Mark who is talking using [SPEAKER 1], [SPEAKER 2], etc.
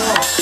[SPEAKER 1] Oh.